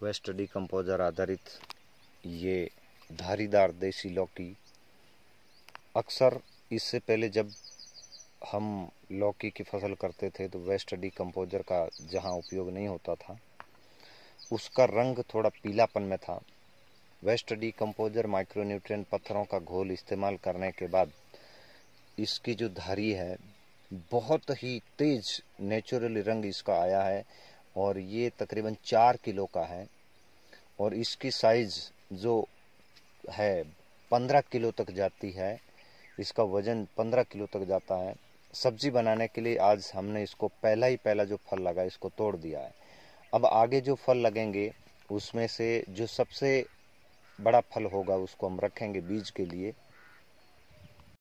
Waste decomposer आधारित ये धारीदार देसी लौकी। अक्सर इससे पहले जब हम लौकी की फ़सल करते थे तो वेस्ट डिकम्पोजर का जहाँ उपयोग नहीं होता था, उसका रंग थोड़ा पीलापन में था। वेस्ट डिकम्पोजर माइक्रोन्यूट्रिएंट पत्थरों का घोल इस्तेमाल करने के बाद इसकी जो धारी है, बहुत ही तेज नेचुरली रंग इसका आया है, और ये तकरीबन चार किलो का है। और इसकी साइज़ जो है, पंद्रह किलो तक जाती है, इसका वज़न पंद्रह किलो तक जाता है। सब्ज़ी बनाने के लिए आज हमने इसको पहला ही पहला जो फल लगा इसको तोड़ दिया है। अब आगे जो फल लगेंगे, उसमें से जो सबसे बड़ा फल होगा, उसको हम रखेंगे बीज के लिए।